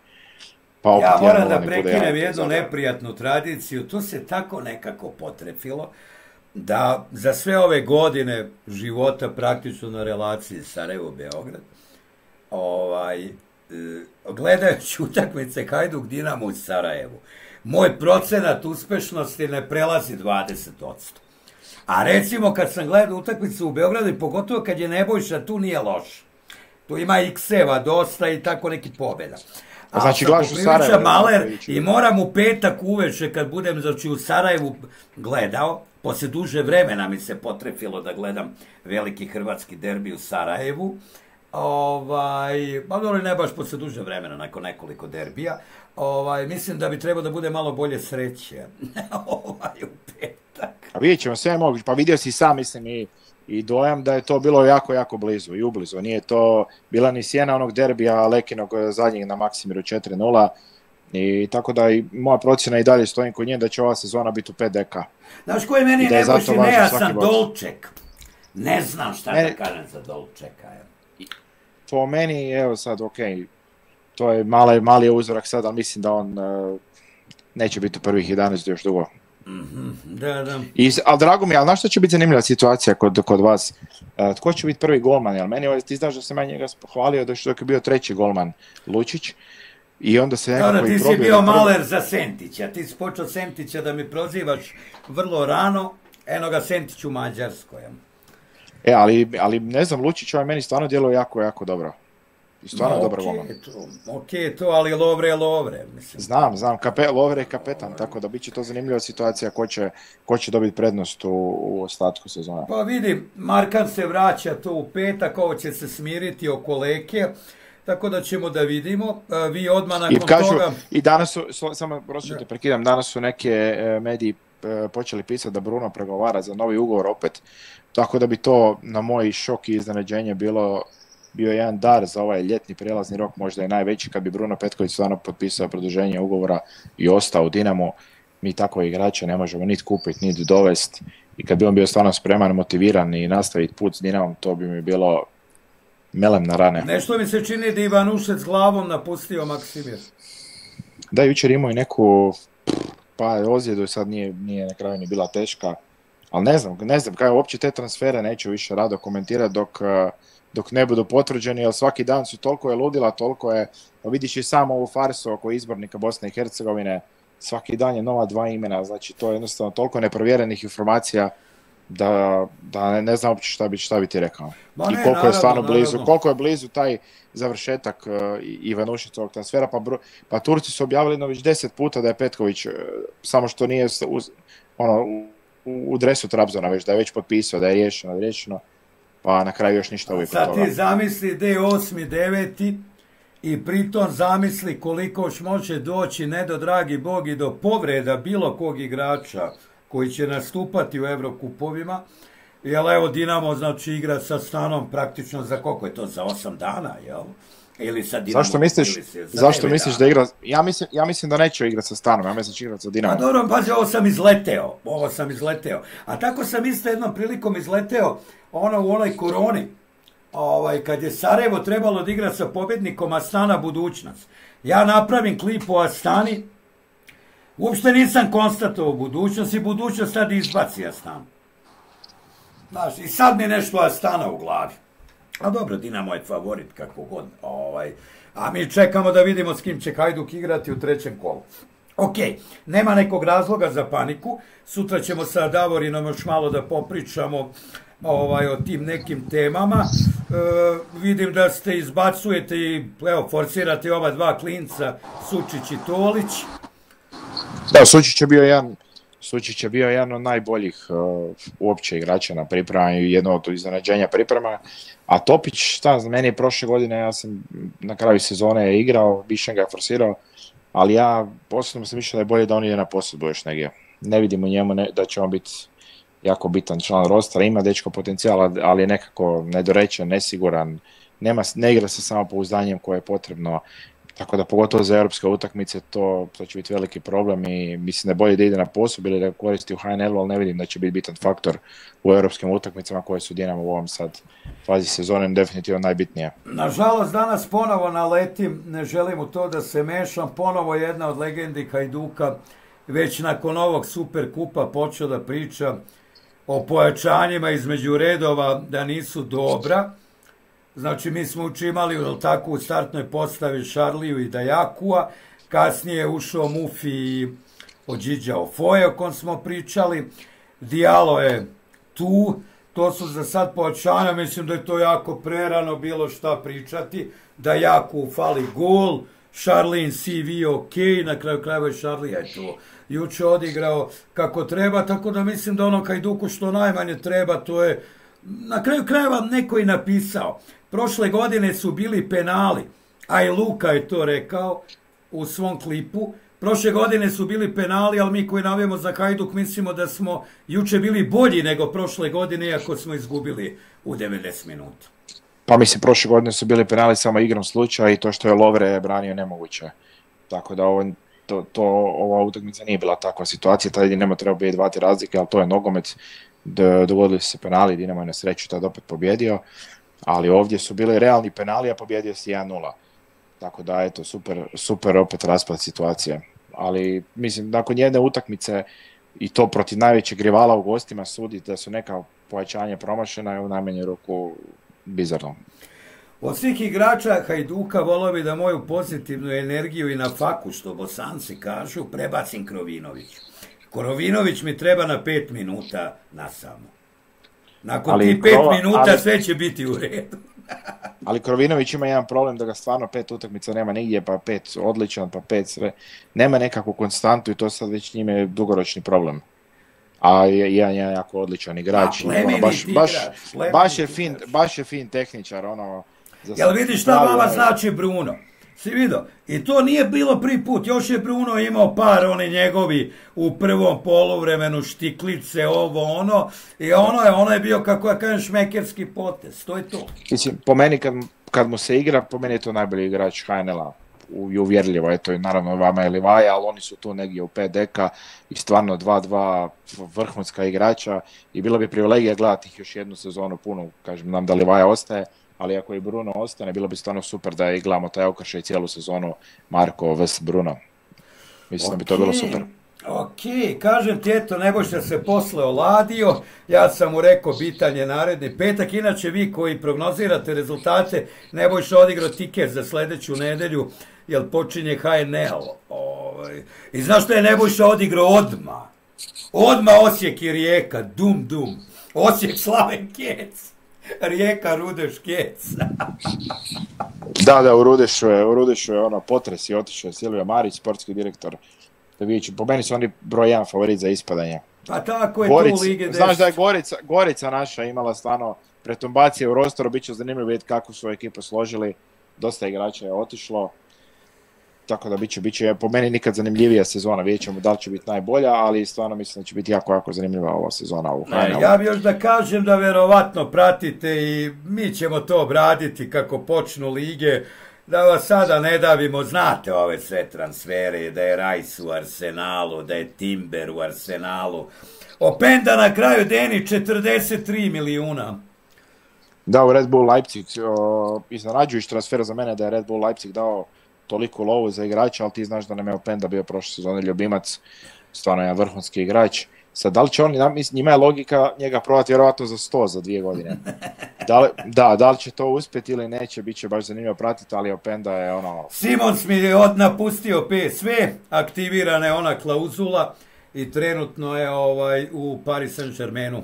Pa ja moram da prekinem jednu neprijatnu tradiciju, to se tako nekako potrefilo, da za sve ove godine života praktično na relaciji Sarajevo-Beograd, ovaj, e, gledajući utakmice Hajduk Dinamo u Sarajevu, moj procenat uspešnosti ne prelazi 20%. A recimo kad sam gledao utakmicu u Beogradu i pogotovo kad je Nebojša, tu nije loš. Tu ima X-eva dosta i tako neki pobjeda. A znači u Sarajevu? Maler i moram u petak uveče kad budem znači, u Sarajevu gledao, poslije duže vremena mi se potrefilo da gledam veliki hrvatski derbi u Sarajevu. Ovaj, pa dobro ne baš poslije duže vremena, nakon nekoliko derbija. Ovaj, mislim da bi trebalo da bude malo bolje sreće. ovaj, u petak. A vidjet ćemo sve moguće. Pa vidio si sam, mislim, i, i dojam da je to bilo jako, jako blizu i ublizu. Nije to bila ni sjena onog derbija Lekinog zadnjeg na Maksimiru 4-0. I tako da i moja procjena i dalje stojim kod nje da će ova sezona biti u 5 deka. Znaš koji meni je najbolji nejasan Dolček? Ne znam šta da kažem za Dolčeka. Po meni, evo sad, ok, to je mali, mali uzorak sad, ali mislim da on uh, neće biti u prvih 11 još dugo. Mm-hmm. Da, da. I, ali drago mi, ali znaš što će biti zanimljiva situacija kod, kod vas? Uh, tko će biti prvi golman? Jel meni, ti znaš da sam ja njega pohvalio da što je bio treći golman Lučić. I onda se nekako da, ti si bio maler za Sentića. Ti si počeo Sentića da mi prozivaš vrlo rano. Eno ga Sentić u Mađarskoj. E, ali, ali ne znam, Lučić ovaj meni stvarno djeluje jako, jako dobro. I stvarno no, dobro okay, to, ok, to, ali Lovre je Lovre. Mislim. Znam, znam, kape, Lovre je kapetan, tako da bit će to zanimljiva situacija ko će, ko će dobiti prednost u, u ostatku sezona. Pa vidim, Markan se vraća to u petak, ovo će se smiriti oko Leke, tako da ćemo da vidimo. E, vi odmah nakon I kažu, toga... I danas su, samo te prekidam, danas su neke e, mediji e, počeli pisati da Bruno pregovara za novi ugovor opet, tako da bi to na moj šok i iznenađenje bilo bio jedan dar za ovaj ljetni prelazni rok, možda je najveći kad bi Bruno Petković stvarno potpisao produženje ugovora i ostao u Dinamo. Mi takve igrače ne možemo niti kupiti, niti dovesti. I kad bi on bio stvarno spreman, motiviran i nastaviti put s Dinamom, to bi mi bilo melem na rane. Nešto mi se čini da Ivan Ušec glavom napustio Maksimir. Da, jučer imao i neku pa ozljedu sad nije, nije na kraju ni bila teška. Ali ne znam, ne znam, kaj uopće te transfere neću više rado komentirati dok, dok ne budu potvrđeni, jer svaki dan su toliko je ludila, toliko je, pa vidiš i samo ovu farsu oko izbornika Bosne i Hercegovine, svaki dan je nova dva imena, znači to je jednostavno toliko neprovjerenih informacija da, da ne, znam uopće šta bi, šta bi ti rekao. Ma I koliko je stvarno blizu, koliko je blizu taj završetak uh, Ivanušićevog transfera, pa, pa Turci su objavili no već deset puta da je Petković, uh, samo što nije uz, ono, u, u dresu Trabzona već, da je već potpisao, da je riješeno, da je riješeno pa na kraju još ništa uvijek Sad ti zamisli da je 8. 9. i pritom zamisli koliko još može doći, ne do dragi bog i do povreda bilo kog igrača koji će nastupati u Evrokupovima. Jel evo Dinamo znači igra sa stanom praktično za koliko je to, za 8 dana, jel? Ili sa Dinamo, zašto misliš, zašto misliš da igra, ja mislim, ja mislim da neće igrati sa Stanom, ja mislim da će igrati sa Dinamo. A dobro, pazi, ovo sam izleteo, ovo sam izleteo. A tako sam isto jednom prilikom izleteo, ono u onoj koroni, ovaj, kad je Sarajevo trebalo da igra sa pobjednikom Astana budućnost. Ja napravim klip o Astani, uopšte nisam konstatovao budućnost i budućnost sad izbaci Astan. Znaš, i sad mi nešto Astana u glavi. A dobro, Dinamo je favorit kako god. Ovaj, a mi čekamo da vidimo s kim će Hajduk igrati u trećem kolu. Ok, nema nekog razloga za paniku. Sutra ćemo sa Davorinom još malo da popričamo ovaj, o tim nekim temama. E, vidim da ste izbacujete i evo, forsirate ova dva klinca, Sučić i Tolić. Da, Sučić je bio jedan Sučić je bio jedan od najboljih uh, uopće igrača na priprema i jedno od iznenađenja priprema. A Topić, šta, meni je prošle godine, ja sam na kraju sezone igrao, više ga je forsirao, ali ja posebno sam mišljao da je bolje da on ide na posudbu još negdje. Ne vidim u njemu ne, da će on biti jako bitan član rostara, ima dečko potencijala, ali je nekako nedorečen, nesiguran, nema, ne igra sa samopouzdanjem koje je potrebno, tako da pogotovo za europske utakmice to, to će biti veliki problem i mislim da je bolje da ide na posub ili da koristi u HNL, ali ne vidim da će biti bitan faktor u europskim utakmicama koje su Dinamo u ovom sad fazi sezone definitivno najbitnije. Nažalost danas ponovo naletim, ne želim u to da se mešam, ponovo jedna od legendi Hajduka već nakon ovog super kupa počeo da priča o pojačanjima između redova da nisu dobra. Znači, mi smo učimali u tako u startnoj postavi Šarliju i Dajakua, kasnije je ušao Mufi i Ođiđa Ofoje, o kom smo pričali. Dijalo je tu, to su za sad pojačanja, mislim da je to jako prerano bilo šta pričati, da jako fali gol, Charlene CV ok, na kraju krajeva je Charlie je to juče odigrao kako treba, tako da mislim da ono Hajduku što najmanje treba, to je na kraju krajeva neko i napisao. Prošle godine su bili penali, a i Luka je to rekao u svom klipu. Prošle godine su bili penali, ali mi koji navijemo za Hajduk mislimo da smo juče bili bolji nego prošle godine, iako smo izgubili u 90 minuta. Pa mislim, prošle godine su bili penali samo igrom slučaja i to što je Lovre branio nemoguće. Tako da ovo, to, to, ova utakmica nije bila takva situacija, tada nema treba biti dvati razlike, ali to je nogomet, dogodili se penali, Dinamo je na sreću tad opet pobjedio, ali ovdje su bili realni penali, a pobjedio si 1-0. Tako da, eto, super, super opet raspad situacije. Ali, mislim, nakon jedne utakmice i to protiv najvećeg rivala u gostima sudi da su neka pojačanja promašena je u najmanju ruku bizarno. Od svih igrača Hajduka volio bi da moju pozitivnu energiju i na faku, što bosanci kažu, prebacim Krovinović. Krovinović mi treba na pet minuta na samo. Nakon ali, tih pet minuta sve će biti u redu. ali Krovinović ima jedan problem da ga stvarno pet utakmica nema nigdje, pa pet odličan, pa pet sve. Nema nekakvu konstantu i to sad već njime dugoročni problem a jedan je jako odličan igrač. ono, baš, baš, baš, je fin, baš je fin tehničar. Ono, za Jel vidiš šta vama znači Bruno? Si vidio? I to nije bilo prvi put. Još je Bruno imao par oni njegovi u prvom poluvremenu štiklice, ovo ono. I ono je, ono je bio, kako ja kažem, šmekerski potez. To je to. Mislim, po meni kad, kad mu se igra, po meni je to najbolji igrač HNL-a i uvjerljivo, eto naravno vama je Livaja, ali oni su tu negdje u 5 deka i stvarno 2-2 vrhunska igrača i bilo bi privilegija gledati ih još jednu sezonu puno, kažem nam da Livaja ostaje, ali ako i Bruno ostane, bilo bi stvarno super da i gledamo taj okršaj cijelu sezonu Marko vs Bruno. Mislim da bi to bilo super. Ok, kažem ti, eto, Nebojša se posle oladio, ja sam mu rekao bitan je naredni petak, inače vi koji prognozirate rezultate, Nebojša odigrao tiket za sljedeću nedelju, jel počinje HNL. Ovaj. I znaš što je Nebojša odigrao odma? Odma Osijek i Rijeka, dum dum. Osijek Slaven Kjec. Rijeka Rudeš Kjec. da, da, u Rudešu je, u Rudešu je ono potres i otišao je Silvija Marić, sportski direktor da vidjet po meni su oni broj jedan favorit za ispadanje. Pa tako je tu Lige Znaš da je Gorica, Gorica naša imala stvarno pretumbacije u rostoru, bit će zanimljivo vidjeti kako su ekipu složili, dosta igrača je otišlo, tako da bit će, bit će po meni nikad zanimljivija sezona, vidjet ćemo da li će biti najbolja, ali stvarno mislim da će biti jako, jako zanimljiva ova sezona u Ja bi još da kažem da verovatno pratite i mi ćemo to obraditi kako počnu lige, da vas sada ne davimo, znate ove sve transfere, da je Rice u Arsenalu, da je Timber u Arsenalu. Openda na kraju Deni 43 milijuna. Da, u Red Bull Leipzig, iznenađujući transfer za mene da je Red Bull Leipzig dao toliko lovu za igrača, ali ti znaš da nam je Openda bio prošle sezone ljubimac, stvarno je vrhunski igrač. Sad, da li će oni, njima je logika njega prodati vjerojatno za 100 za dvije godine. Da li, da, da li će to uspjeti ili neće, bit će baš zanimljivo pratiti, ali Openda je ono... Simons mi je od napustio PSV, aktivirana je ona klauzula i trenutno je ovaj u Paris Saint-Germainu.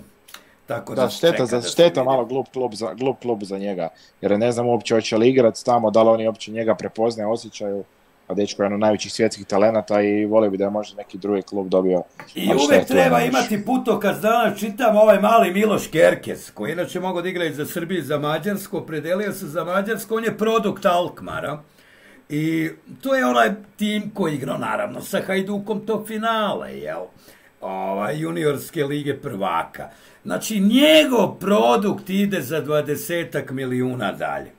Tako da, da šteta, za, šteta malo glup klub, za, glup klub za njega, jer ne znam uopće hoće li igrati tamo, da li oni uopće njega prepoznaju, osjećaju a dečko je jedan od najvećih svjetskih talenata i volio bi da je možda neki drugi klub dobio. I uvijek treba imati putokaz, danas čitam ovaj mali Miloš Kerkes, koji inače mogu da igra za Srbiju i za Mađarsko, predelio se za Mađarsko, on je produkt Alkmara. I to je onaj tim koji igra naravno sa Hajdukom tog finale, jel? Ovaj, juniorske lige prvaka. Znači, njegov produkt ide za dvadesetak milijuna dalje.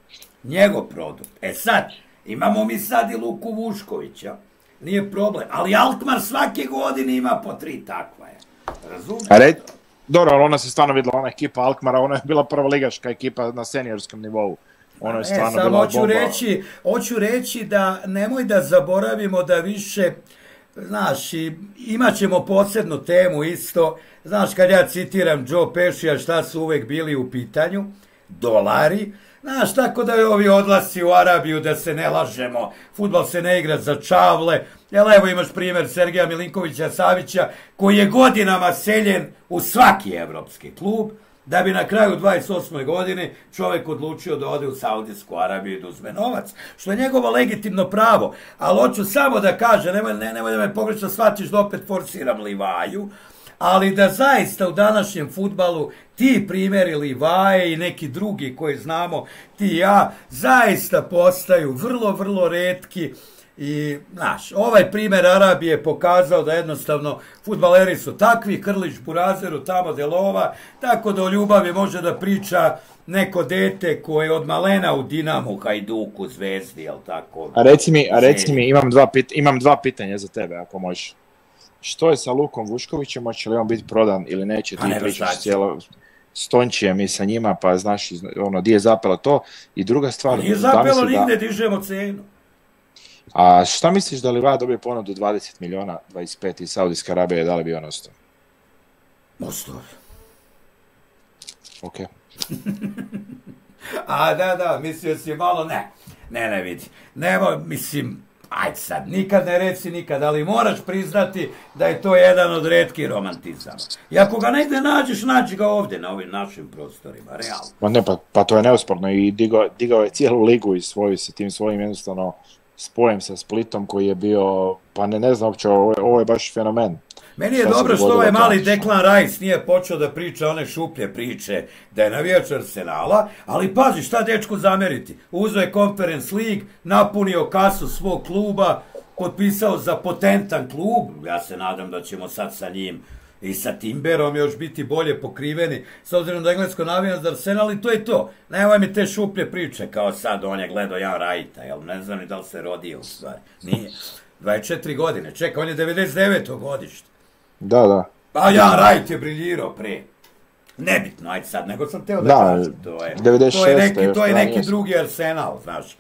Njegov produkt. E sad, Imamo mi sad i Luku Vuškovića. Nije problem. Ali Alkmar svake godine ima po tri takva je. Dobro, ali ona se stvarno vidjela, ona ekipa Alkmara, ona je bila prva ligaška ekipa na seniorskom nivou. Ona je stvarno bila hoću reći, hoću reći da nemoj da zaboravimo da više, znaš, imat ćemo posebnu temu isto, znaš kad ja citiram Joe Pešija šta su uvek bili u pitanju, dolari, Znaš, tako da je ovi odlasi u Arabiju, da se ne lažemo, futbal se ne igra za čavle, jel evo imaš primjer Sergeja Milinkovića Savića, koji je godinama seljen u svaki evropski klub, da bi na kraju 28. godine čovjek odlučio da ode u Saudijsku Arabiju i da uzme novac, što je njegovo legitimno pravo. Ali hoću samo da kaže, nemoj, ne, nemoj da me pogrešno shvatiš da opet forsiram Livaju, ali da zaista u današnjem futbalu ti primjeri Livaje i neki drugi koji znamo, ti ja, zaista postaju vrlo, vrlo redki i, znaš, ovaj primjer Arabije je pokazao da jednostavno futbaleri su takvi, Krlić, Burazeru, tamo Delova, tako da o ljubavi može da priča neko dete koje je od malena u Dinamu, Hajduku, Zvezdi, jel tako? A reci mi, a reci mi imam, dva pit, imam dva pitanja za tebe, ako možeš. Što je sa Lukom Vuškovićem, hoće li on biti prodan ili neće, ti pričaš cijelo stončijem i sa njima, pa znaš, ono, di je zapelo to. I druga stvar... Nije zapelo nigde, da... dižemo cenu. A šta misliš da li Va dobije ponudu 20 miliona, 25 iz Saudijske Arabije, da li bi on ostao? Ostao. Ok. A da, da, mislio si malo, ne, ne, ne vidi. Nemo, mislim, ajde sad, nikad ne reci nikad, ali moraš priznati da je to jedan od redkih romantizama. I ako ga negde nađeš, nađi ga ovdje, na ovim našim prostorima, realno. Pa ne, pa, pa to je neusporno i digao, digao je cijelu ligu i svoju sa tim svojim jednostavno spojem sa Splitom koji je bio, pa ne, ne znam uopće, ovo, ovo je baš fenomen. Meni je Šta dobro što ovaj mali Declan Rice nije počeo da priča one šuplje priče da je navijač Arsenala, ali pazi šta dečku zameriti. Uzo je Conference League, napunio kasu svog kluba, potpisao za potentan klub, ja se nadam da ćemo sad sa njim i sa Timberom još biti bolje pokriveni, s obzirom da englesko navijam za Arsenal i to je to. Nemoj mi te šuplje priče, kao sad on je gledao Jan Rajta, jel ne znam ni da li se rodio u stvari. Nije. 24 godine, čeka, on je 99. godište. Da, da. Pa Jan Rajt je briljirao pre. Nebitno, ajde sad, nego sam teo da, da kažem, to je, 96, to je neki, to je neki drugi Arsenal, znaš.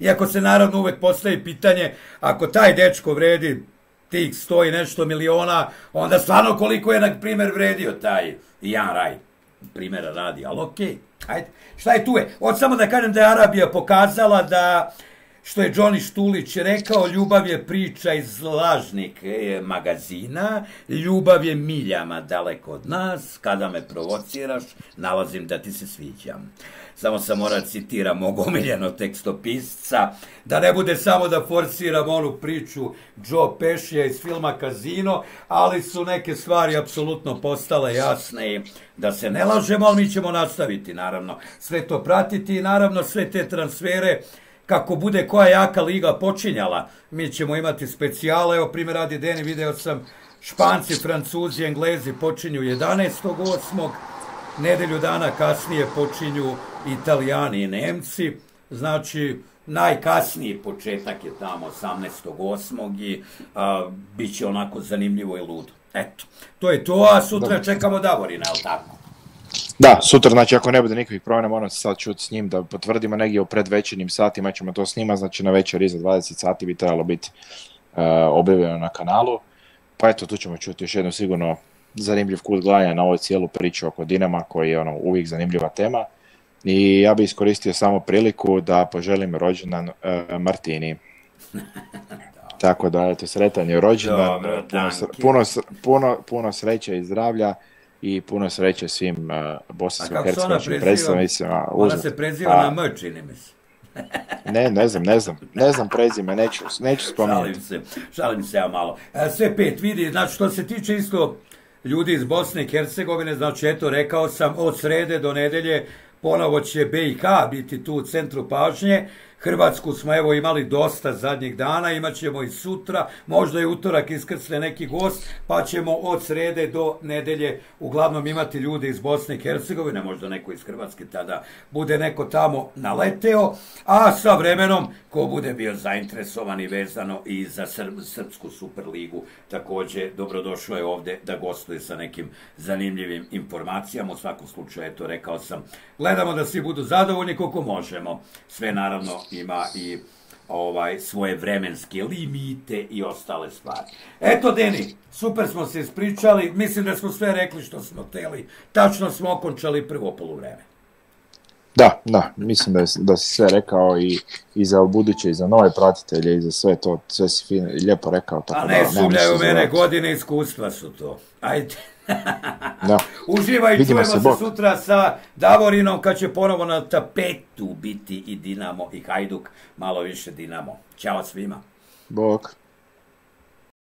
Iako se naravno uvek postavi pitanje, ako taj dečko vredi tih sto i nešto miliona, onda stvarno koliko je, na primjer, vredio taj Jan Raj. Primjera radi, ali okej. Okay. Ajde, šta je tu je? Od samo da kažem da je Arabija pokazala da što je Johnny Štulić rekao, ljubav je priča iz lažnih magazina, ljubav je miljama daleko od nas, kada me provociraš, nalazim da ti se sviđam. Samo sam mora citiram mog omiljenog tekstopisca, da ne bude samo da forsiram onu priču Joe Pešija iz filma Kazino, ali su neke stvari apsolutno postale jasne. Da se ne lažemo, ali mi ćemo nastaviti, naravno, sve to pratiti i naravno sve te transfere kako bude koja jaka liga počinjala, mi ćemo imati specijale, evo primjer radi Deni, video sam Španci, Francuzi, Englezi počinju 11.8. Nedelju dana kasnije počinju Italijani i Nemci, znači najkasniji početak je tamo 18.8. i a, bit će onako zanimljivo i ludo. Eto, to je to, a sutra čekamo Davorina, je li tako? Da, sutra, znači ako ne bude nikakvih promjena, moram se sad čuti s njim da potvrdimo negdje u predvečernjim satima, ćemo to snima, znači na večer iza 20 sati bi trebalo biti uh, objavljeno na kanalu. Pa eto, tu ćemo čuti još jednu sigurno zanimljiv kut gledanja na ovu cijelu priču oko Dinama, koji je ono uvijek zanimljiva tema. I ja bih iskoristio samo priliku da poželim rođendan uh, Martini. Tako da, eto, sretan je rođendan, puno, puno, puno, puno sreće i zdravlja i puno sreće svim uh, bosansko-hercegovačkim predstavnicima. Ona se preziva na M, čini mi se. ne, ne znam, ne znam, ne znam prezime, neću, neću spomenuti. Šalim se, šalim se ja malo. E, sve pet, vidi, znači što se tiče isto ljudi iz Bosne i Hercegovine, znači eto, rekao sam, od srede do nedelje ponovo će BiH biti tu u centru pažnje, Hrvatsku smo evo imali dosta zadnjih dana, imat ćemo i sutra, možda i utorak iskrcne neki gost, pa ćemo od srede do nedelje uglavnom imati ljudi iz Bosne i Hercegovine, možda neko iz Hrvatske tada bude neko tamo naleteo, a sa vremenom ko bude bio zainteresovan i vezano i za Srpsku Superligu, takođe dobrodošlo je ovde da gostuje sa nekim zanimljivim informacijama, u svakom slučaju, to rekao sam, gledamo da svi budu zadovoljni koliko možemo, sve naravno ima i ovaj svoje vremenske limite i ostale stvari. Eto, Deni, super smo se ispričali, mislim da smo sve rekli što smo teli. Tačno smo okončali prvo poluvreme. Da, da, mislim da, da si sve rekao i, i za buduće, i za nove pratitelje, i za sve to, sve si fin, lijepo rekao. Tako A ne sumljaju mene, godine iskustva su to. Ajde. da. Uživaj, čujemo se, se sutra sa Davorinom kad će ponovo na tapetu biti i Dinamo i Hajduk, malo više Dinamo. Ćao svima. Bok.